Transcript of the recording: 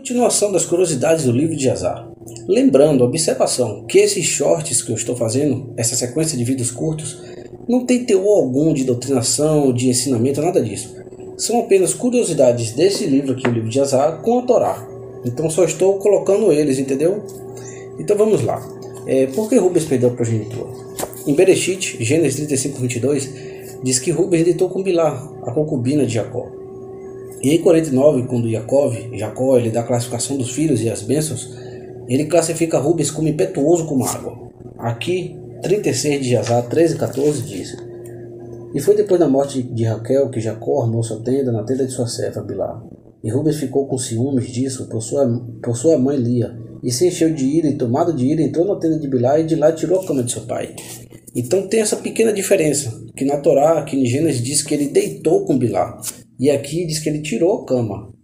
Continuação das curiosidades do livro de Azar. Lembrando, observação, que esses shorts que eu estou fazendo, essa sequência de vídeos curtos, não tem teor algum de doutrinação, de ensinamento, nada disso. São apenas curiosidades desse livro aqui, o livro de Azar, com a Torá. Então só estou colocando eles, entendeu? Então vamos lá. É, por que Rubens perdeu a progenitura? Em Bereshit, Gênesis 35, 22, diz que Rubens deitou com Bilá, a concubina de Jacó. E em 49, quando Jacob, Jacó ele dá a classificação dos filhos e as bênçãos, ele classifica Rubens como impetuoso como água. Aqui, 36 de Jazá, 13 e 14 diz: E foi depois da morte de Raquel que Jacó armou sua tenda na tenda de sua serva Bilá. E Rubens ficou com ciúmes disso por sua, por sua mãe Lia, e se encheu de ira, e tomado de ira, entrou na tenda de Bilá e de lá tirou a cama de seu pai. Então tem essa pequena diferença, que na Torá, aqui em Gênesis, diz que ele deitou com Bilá, e aqui diz que ele tirou a cama.